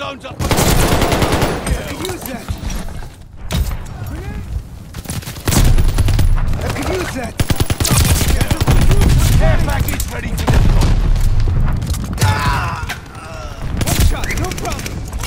zone's up. I could use that. I could use that. Care package ready to deploy. Ah! One shot, no problem.